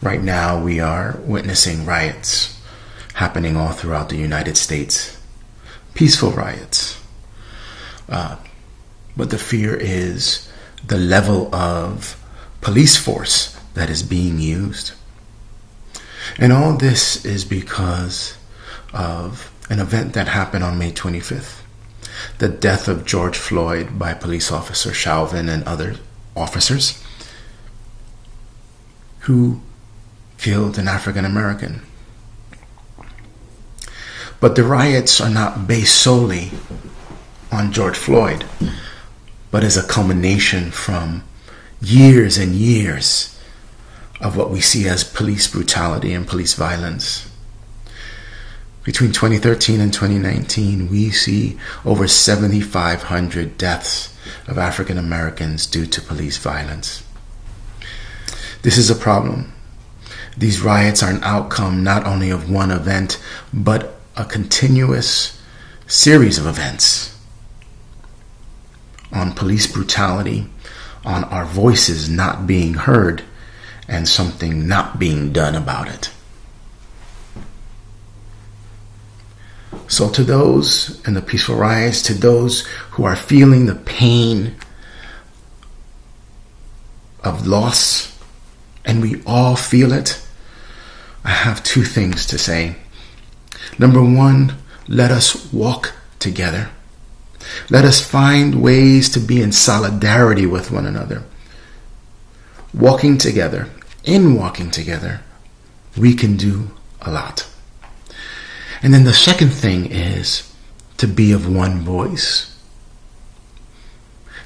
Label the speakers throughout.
Speaker 1: Right now, we are witnessing riots happening all throughout the United States. Peaceful riots. Uh, but the fear is the level of police force that is being used. And all this is because of an event that happened on May 25th the death of George Floyd by police officer Chauvin and other officers who killed an African American. But the riots are not based solely on George Floyd, but is a culmination from years and years of what we see as police brutality and police violence. Between 2013 and 2019, we see over 7,500 deaths of African Americans due to police violence. This is a problem. These riots are an outcome not only of one event, but a continuous series of events on police brutality, on our voices not being heard, and something not being done about it. So, to those in the peaceful riots, to those who are feeling the pain of loss, and we all feel it, I have two things to say. Number one, let us walk together. Let us find ways to be in solidarity with one another. Walking together, in walking together, we can do a lot. And then the second thing is to be of one voice.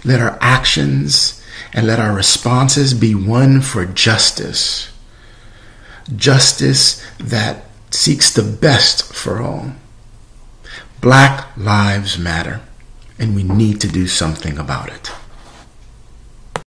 Speaker 1: Let our actions and let our responses be one for justice. Justice that seeks the best for all. Black lives matter, and we need to do something about it.